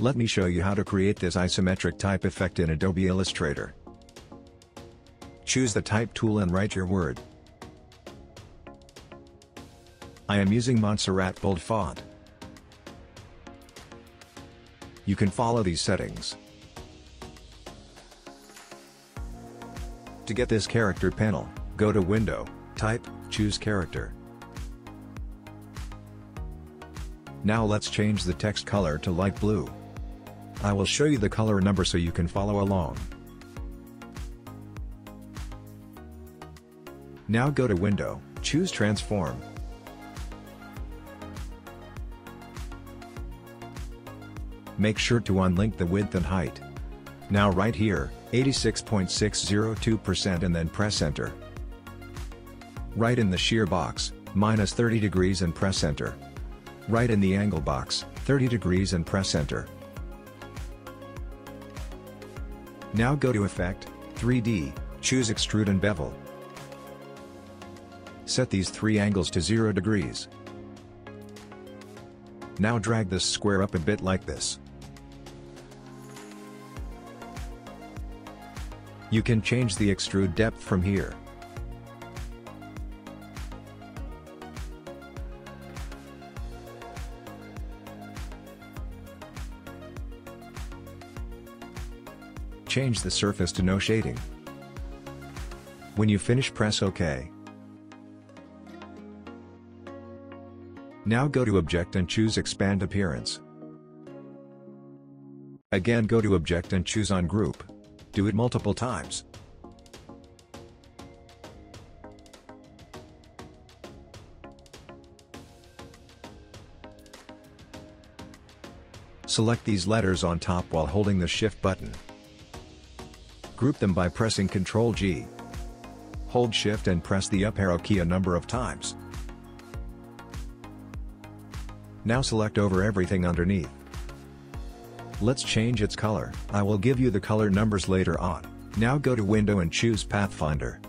Let me show you how to create this isometric type effect in Adobe Illustrator. Choose the Type tool and write your word. I am using Montserrat Bold font. You can follow these settings. To get this character panel, go to Window, Type, choose Character. Now let's change the text color to light blue. I will show you the color number so you can follow along. Now go to Window, choose Transform. Make sure to unlink the width and height. Now right here, 86.602% and then press enter. Right in the shear box, minus 30 degrees and press enter. Right in the angle box, 30 degrees and press enter. Now go to Effect, 3D, choose Extrude and Bevel. Set these three angles to 0 degrees. Now drag this square up a bit like this. You can change the extrude depth from here. Change the surface to no shading. When you finish press OK. Now go to Object and choose Expand Appearance. Again go to Object and choose Ungroup. Do it multiple times. Select these letters on top while holding the Shift button. Group them by pressing Ctrl G. Hold Shift and press the up arrow key a number of times. Now select over everything underneath. Let's change its color, I will give you the color numbers later on. Now go to Window and choose Pathfinder.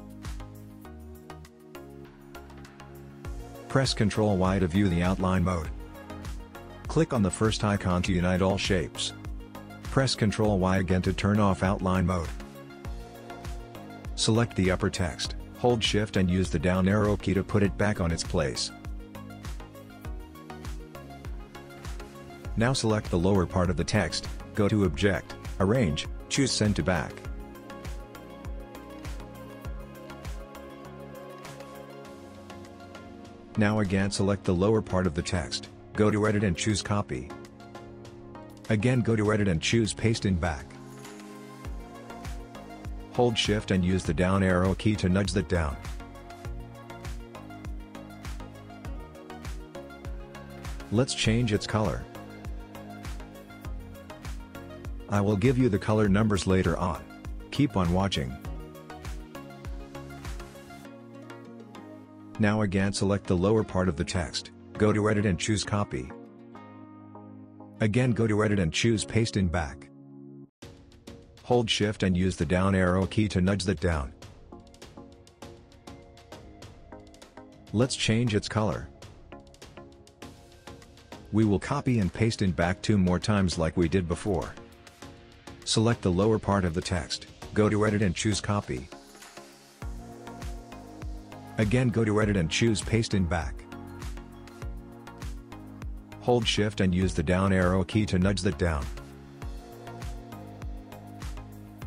Press Ctrl Y to view the outline mode. Click on the first icon to unite all shapes. Press Ctrl Y again to turn off outline mode. Select the upper text, hold shift and use the down arrow key to put it back on its place. Now select the lower part of the text, go to Object, Arrange, choose Send to Back. Now again select the lower part of the text, go to Edit and choose Copy. Again go to Edit and choose Paste in Back. Hold Shift and use the down arrow key to nudge that down. Let's change its color. I will give you the color numbers later on. Keep on watching. Now again select the lower part of the text, go to Edit and choose Copy. Again go to Edit and choose Paste in Back. Hold Shift and use the down arrow key to nudge that down. Let's change its color. We will copy and paste in back two more times like we did before. Select the lower part of the text, go to Edit and choose Copy. Again go to Edit and choose Paste in Back. Hold Shift and use the down arrow key to nudge that down.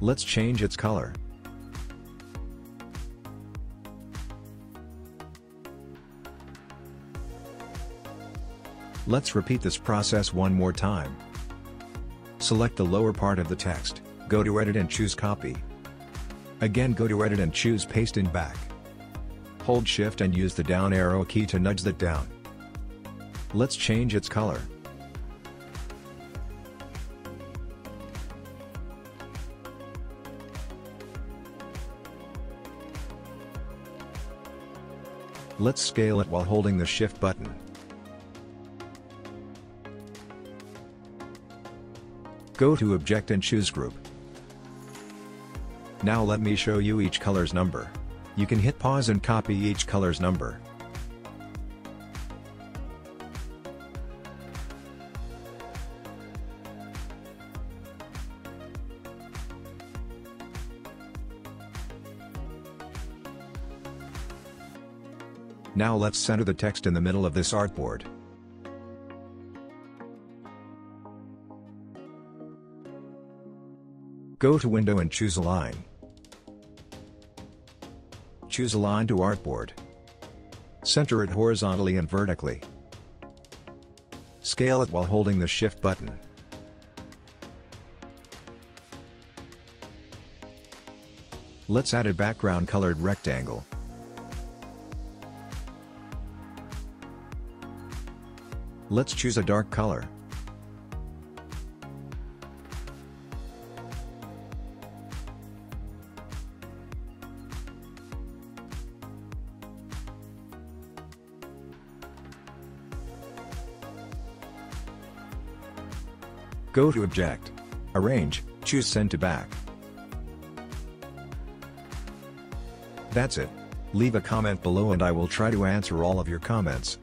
Let's change its color. Let's repeat this process one more time. Select the lower part of the text, go to Edit and choose Copy. Again go to Edit and choose Paste in Back. Hold Shift and use the down arrow key to nudge that down. Let's change its color. Let's scale it while holding the Shift button. Go to Object and choose Group. Now let me show you each color's number. You can hit pause and copy each color's number. Now let's center the text in the middle of this artboard. Go to Window and choose Align. Choose Align to Artboard. Center it horizontally and vertically. Scale it while holding the Shift button. Let's add a background colored rectangle. Let's choose a dark color. Go to Object. Arrange, choose Send to Back. That's it. Leave a comment below and I will try to answer all of your comments.